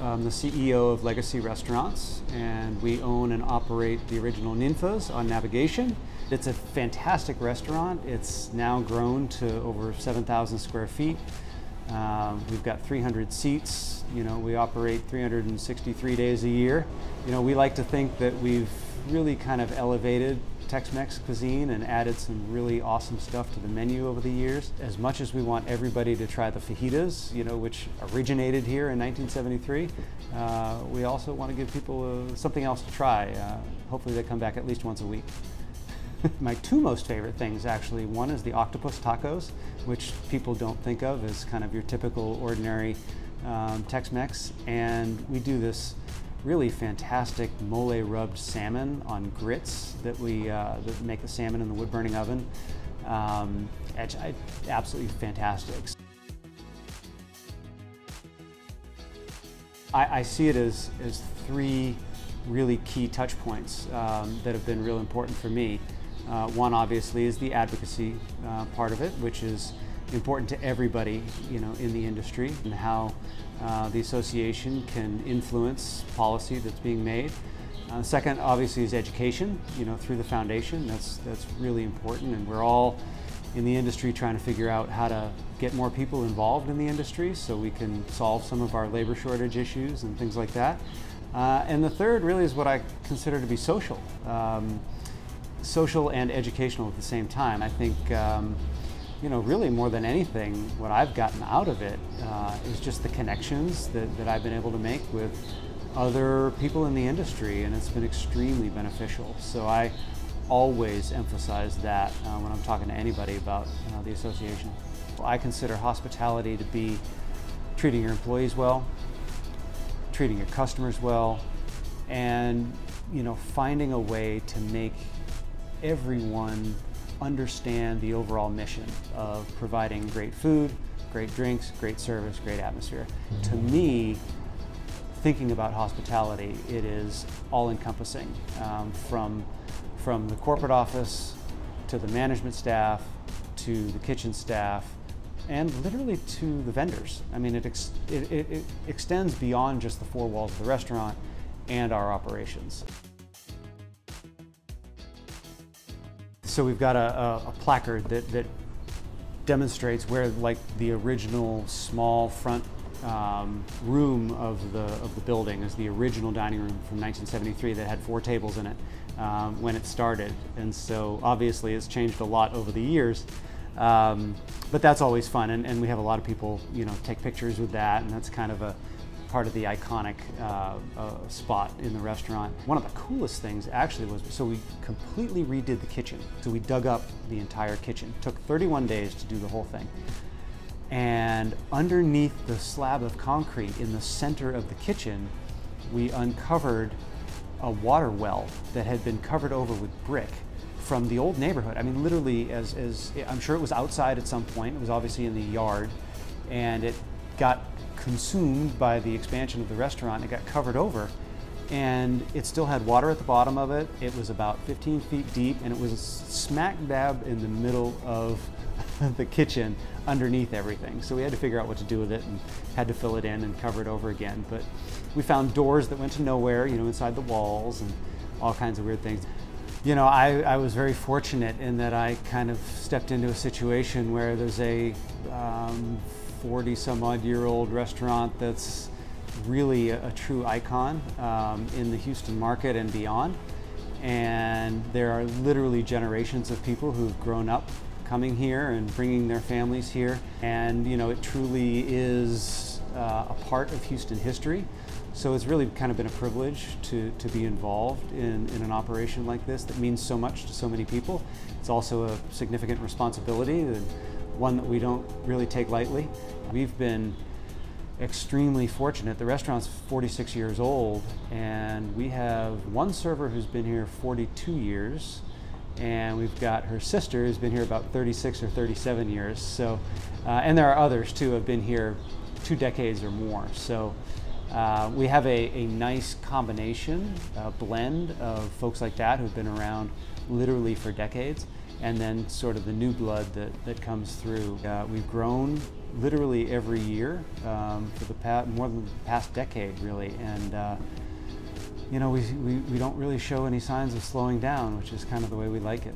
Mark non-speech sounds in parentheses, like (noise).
I'm the CEO of Legacy Restaurants, and we own and operate the original Ninfa's on Navigation. It's a fantastic restaurant. It's now grown to over 7,000 square feet. Um, we've got 300 seats. You know, we operate 363 days a year. You know, we like to think that we've really kind of elevated Tex-Mex cuisine and added some really awesome stuff to the menu over the years. As much as we want everybody to try the fajitas, you know, which originated here in 1973, uh, we also want to give people uh, something else to try. Uh, hopefully they come back at least once a week. (laughs) My two most favorite things actually, one is the octopus tacos, which people don't think of as kind of your typical ordinary um, Tex-Mex, and we do this really fantastic mole rubbed salmon on grits that we uh, that make the salmon in the wood burning oven. Um, absolutely fantastic. I, I, see it as, as three really key touch points um, that have been real important for me. Uh, one obviously is the advocacy uh, part of it, which is important to everybody, you know, in the industry and how uh, the association can influence policy that's being made. Uh, second, obviously, is education. You know, through the foundation, that's that's really important, and we're all in the industry trying to figure out how to get more people involved in the industry so we can solve some of our labor shortage issues and things like that. Uh, and the third really is what I consider to be social. Um, social and educational at the same time. I think um, you know, really more than anything, what I've gotten out of it uh, is just the connections that, that I've been able to make with other people in the industry, and it's been extremely beneficial. So I always emphasize that uh, when I'm talking to anybody about the association. I consider hospitality to be treating your employees well, treating your customers well, and you know, finding a way to make everyone understand the overall mission of providing great food, great drinks, great service, great atmosphere. Mm-hmm. To me, thinking about hospitality, it is all encompassing um, from, from the corporate office to the management staff to the kitchen staff and literally to the vendors. I mean, it, ex- it, it, it extends beyond just the four walls of the restaurant and our operations. So we've got a, a, a placard that, that demonstrates where like the original small front um, room of the, of the building is the original dining room from 1973 that had four tables in it um, when it started. And so obviously it's changed a lot over the years. Um, but that's always fun and, and we have a lot of people you know take pictures with that and that's kind of a part of the iconic uh, uh, spot in the restaurant. One of the coolest things actually was, so we completely redid the kitchen. So we dug up the entire kitchen. It took 31 days to do the whole thing. And underneath the slab of concrete in the center of the kitchen, we uncovered a water well that had been covered over with brick from the old neighborhood. I mean, literally, as, as I'm sure it was outside at some point. It was obviously in the yard, and it got consumed by the expansion of the restaurant. It got covered over and it still had water at the bottom of it. It was about 15 feet deep and it was smack dab in the middle of (laughs) the kitchen underneath everything. So we had to figure out what to do with it and had to fill it in and cover it over again. But we found doors that went to nowhere, you know, inside the walls and all kinds of weird things. You know, I, I was very fortunate in that I kind of stepped into a situation where there's a um, 40 some odd year old restaurant that's really a, a true icon um, in the Houston market and beyond. And there are literally generations of people who've grown up coming here and bringing their families here. And you know, it truly is uh, a part of Houston history. So it's really kind of been a privilege to, to be involved in, in an operation like this that means so much to so many people. It's also a significant responsibility one that we don't really take lightly. We've been extremely fortunate. The restaurant's 46 years old, and we have one server who's been here 42 years, and we've got her sister who's been here about 36 or 37 years. So, uh, and there are others too have been here two decades or more. So. Uh, we have a, a nice combination, a blend of folks like that who've been around literally for decades, and then sort of the new blood that, that comes through. Uh, we've grown literally every year um, for the past, more than the past decade, really, and uh, you know, we, we, we don't really show any signs of slowing down, which is kind of the way we like it.